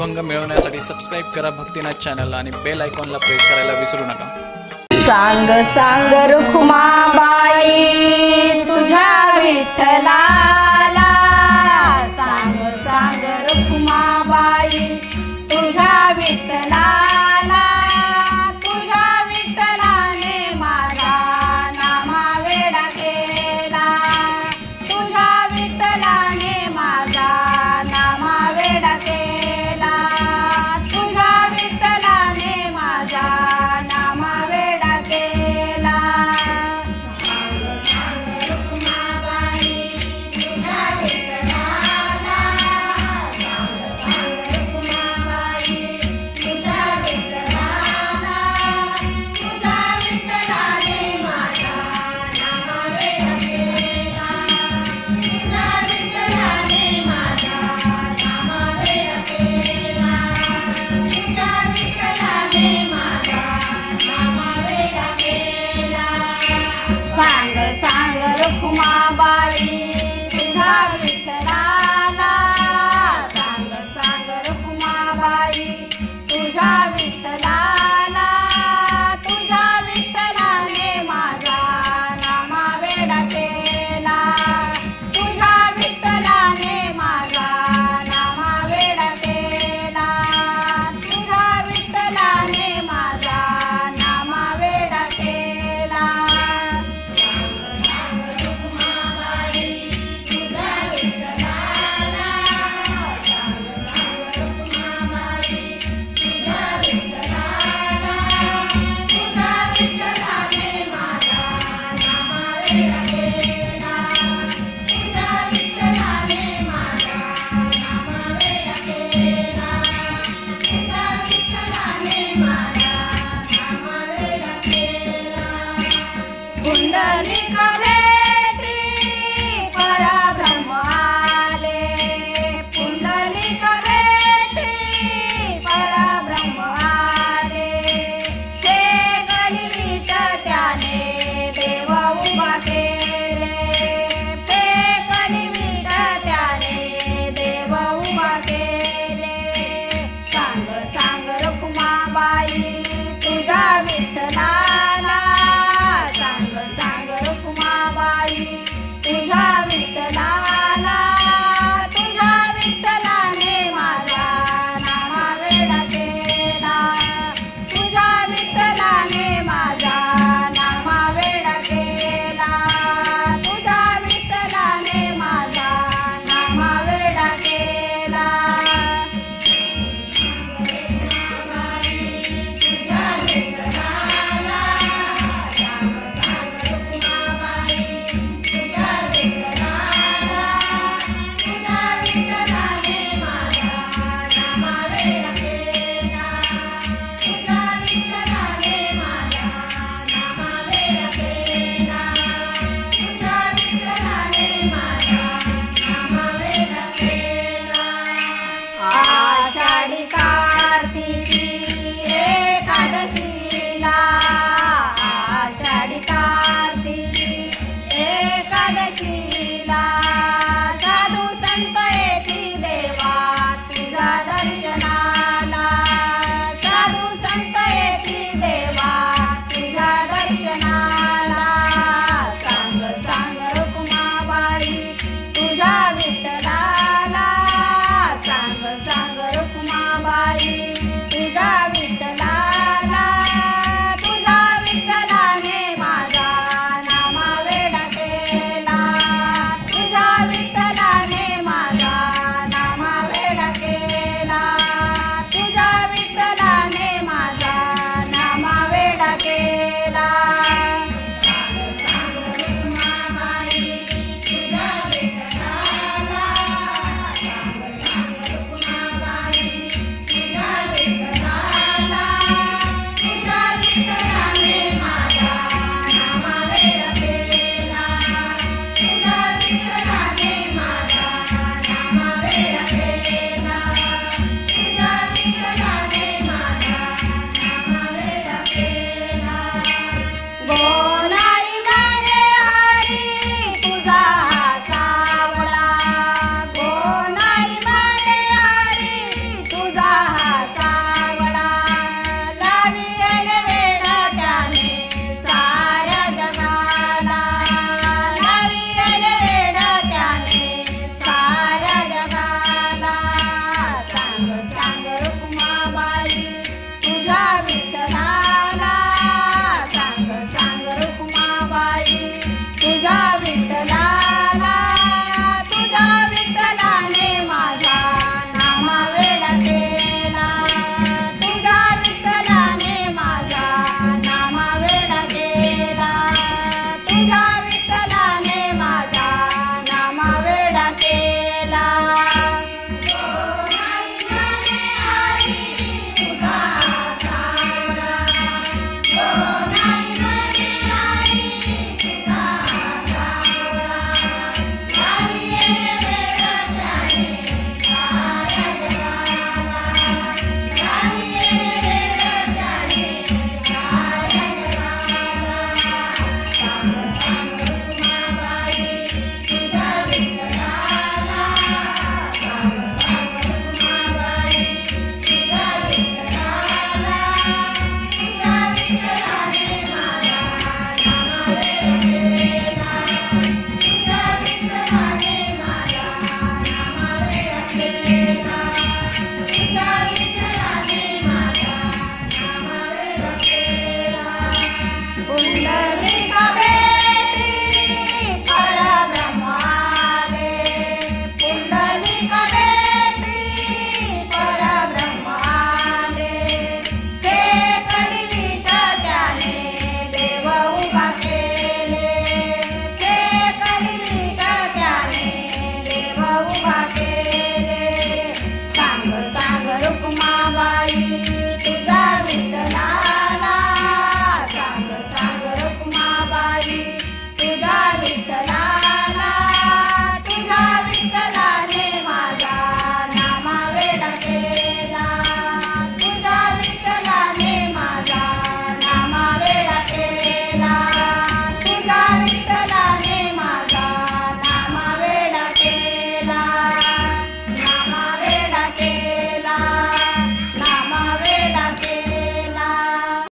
अभंग मिळवण्यासाठी सबस्क्राईब करा भक्तीनाथ चॅनलला आणि बेल आयकॉनला प्रेस करायला विसरू नका. सांग सांग रुखुमाबाई तुझ्या विठ्ठला.